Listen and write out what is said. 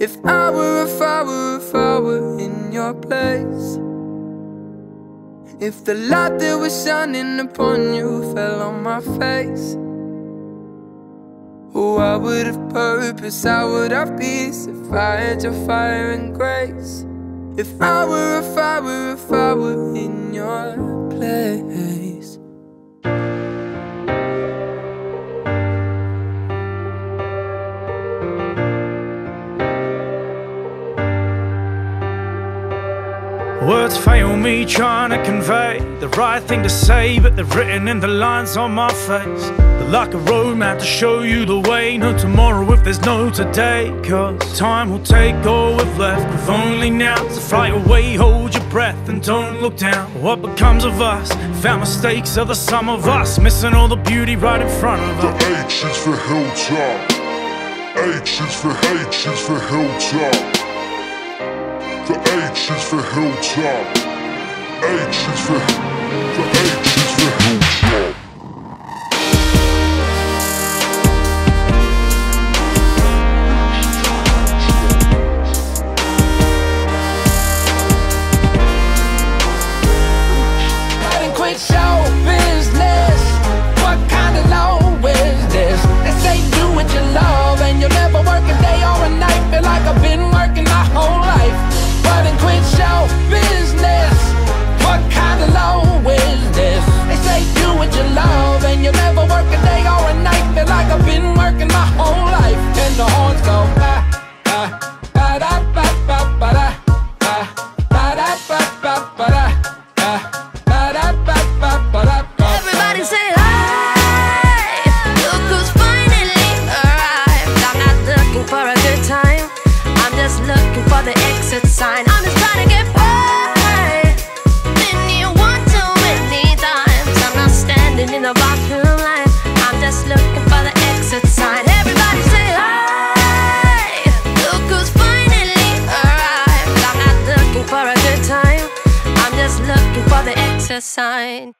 If I were, if I were, if I were in your place. If the light that was shining upon you fell on my face. Oh, I would have purpose, I would have peace If I had your fire and grace? If I were, if I were, if I were in your place. Words fail me trying to convey the right thing to say, but they're written in the lines on my face. They're like a roadmap to show you the way. No tomorrow if there's no today. Cause time will take all we've left. We've only now to fly away. Hold your breath and don't look down. What becomes of us? Found mistakes are the sum of us. Missing all the beauty right in front of us. The H is for hilltop. H is for H is for hilltop. The H is for hilltop. H is for time. I'm just looking for the exit sign. I'm just trying to get by. Been here one too many times. I'm not standing in the bathroom line. I'm just looking for the exit sign. Everybody say hi. Look who's finally arrived. I'm not looking for a good time. I'm just looking for the exit sign.